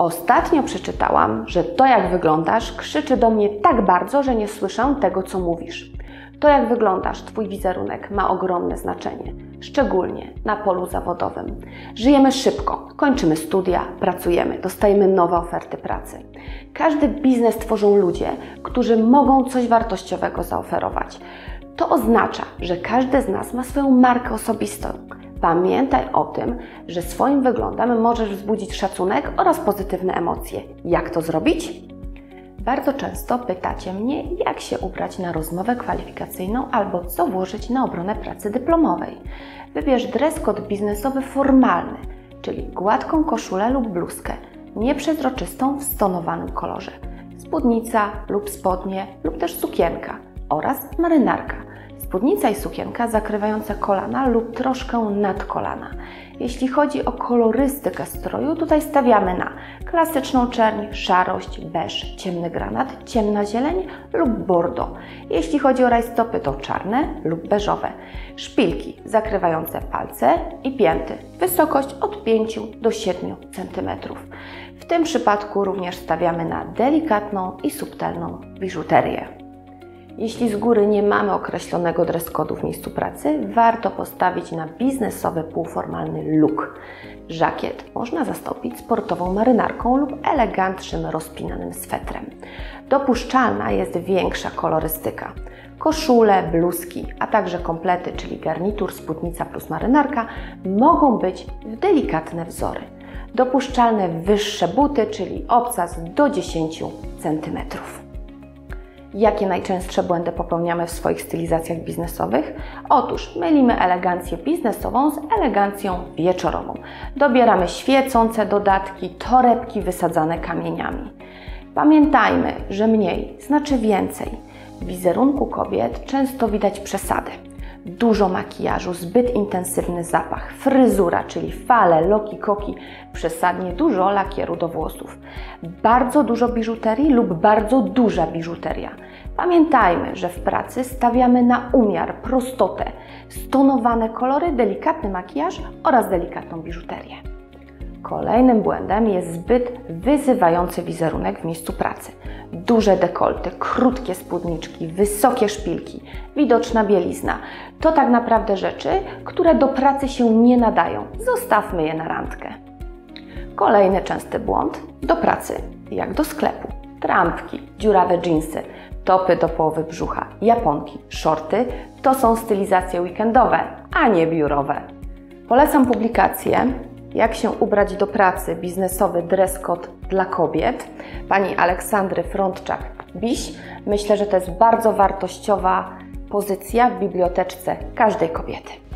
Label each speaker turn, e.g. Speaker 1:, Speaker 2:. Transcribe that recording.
Speaker 1: Ostatnio przeczytałam, że to jak wyglądasz krzyczy do mnie tak bardzo, że nie słyszę tego, co mówisz. To jak wyglądasz, Twój wizerunek ma ogromne znaczenie, szczególnie na polu zawodowym. Żyjemy szybko, kończymy studia, pracujemy, dostajemy nowe oferty pracy. Każdy biznes tworzą ludzie, którzy mogą coś wartościowego zaoferować. To oznacza, że każdy z nas ma swoją markę osobistą. Pamiętaj o tym, że swoim wyglądem możesz wzbudzić szacunek oraz pozytywne emocje. Jak to zrobić? Bardzo często pytacie mnie, jak się ubrać na rozmowę kwalifikacyjną albo co włożyć na obronę pracy dyplomowej. Wybierz dress code biznesowy formalny, czyli gładką koszulę lub bluzkę, nieprzezroczystą w stonowanym kolorze, spódnica lub spodnie lub też sukienka oraz marynarka spódnica i sukienka zakrywające kolana lub troszkę nad kolana. Jeśli chodzi o kolorystykę stroju, tutaj stawiamy na klasyczną czerń, szarość, beż, ciemny granat, ciemna zieleń lub bordo. Jeśli chodzi o rajstopy, to czarne lub beżowe. Szpilki zakrywające palce i pięty. Wysokość od 5 do 7 cm. W tym przypadku również stawiamy na delikatną i subtelną biżuterię. Jeśli z góry nie mamy określonego dress code'u w miejscu pracy, warto postawić na biznesowy, półformalny look. Żakiet można zastąpić sportową marynarką lub elegantnym, rozpinanym swetrem. Dopuszczalna jest większa kolorystyka. Koszule, bluzki, a także komplety, czyli garnitur, spódnica plus marynarka, mogą być w delikatne wzory. Dopuszczalne wyższe buty, czyli obcas do 10 cm. Jakie najczęstsze błędy popełniamy w swoich stylizacjach biznesowych? Otóż mylimy elegancję biznesową z elegancją wieczorową. Dobieramy świecące dodatki, torebki wysadzane kamieniami. Pamiętajmy, że mniej znaczy więcej. W wizerunku kobiet często widać przesady. Dużo makijażu, zbyt intensywny zapach, fryzura, czyli fale, loki, koki, przesadnie dużo lakieru do włosów, bardzo dużo biżuterii lub bardzo duża biżuteria. Pamiętajmy, że w pracy stawiamy na umiar, prostotę, stonowane kolory, delikatny makijaż oraz delikatną biżuterię. Kolejnym błędem jest zbyt wyzywający wizerunek w miejscu pracy. Duże dekolty, krótkie spódniczki, wysokie szpilki, widoczna bielizna to tak naprawdę rzeczy, które do pracy się nie nadają. Zostawmy je na randkę. Kolejny częsty błąd do pracy, jak do sklepu. Trampki, dziurawe dżinsy, topy do połowy brzucha, japonki, shorty to są stylizacje weekendowe, a nie biurowe. Polecam publikację Jak się ubrać do pracy biznesowy dress code dla kobiet pani Aleksandry Frontczak-Biś. Myślę, że to jest bardzo wartościowa pozycja w biblioteczce każdej kobiety.